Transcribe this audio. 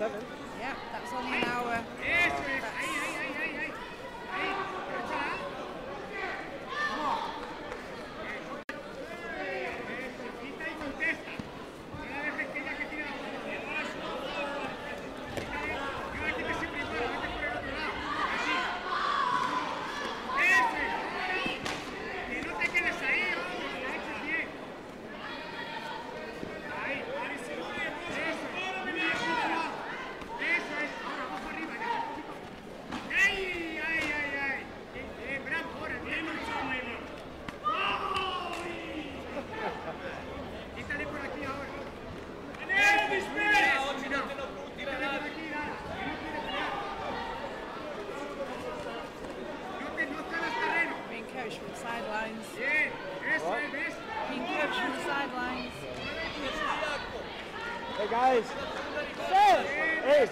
seven. Yeah, that's only an hour. guys. Hey.